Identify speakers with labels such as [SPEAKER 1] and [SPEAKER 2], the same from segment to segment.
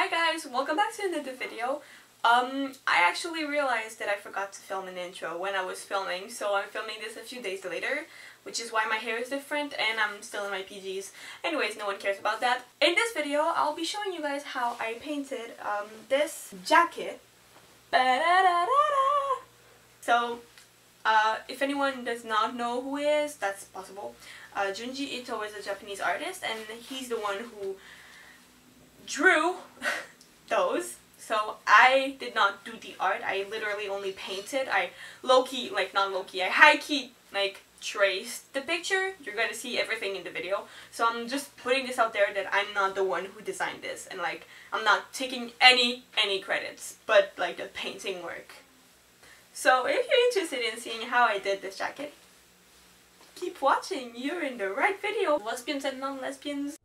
[SPEAKER 1] Hi guys, welcome back to another video. Um, I actually realized that I forgot to film an intro when I was filming, so I'm filming this a few days later, which is why my hair is different and I'm still in my PGs. Anyways, no one cares about that. In this video, I'll be showing you guys how I painted um, this jacket. So, uh, if anyone does not know who is, that's possible. Uh, Junji Ito is a Japanese artist and he's the one who drew those. So I did not do the art. I literally only painted. I low-key, like not low-key, I high-key like traced the picture. You're gonna see everything in the video. So I'm just putting this out there that I'm not the one who designed this and like I'm not taking any any credits but like the painting work. So if you're interested in seeing how I did this jacket, keep watching. You're in the right video. Lesbians and non-lesbians.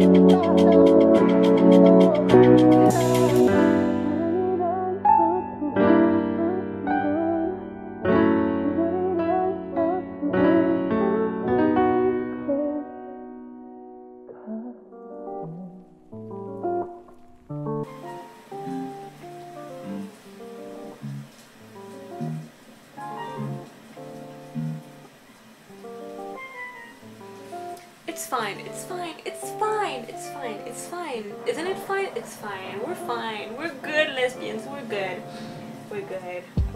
[SPEAKER 1] Oh, oh, oh, oh, fine. It's fine. It's fine. It's fine. It's fine. Isn't it fine? It's fine. We're fine. We're good lesbians. We're good. We're good. Good?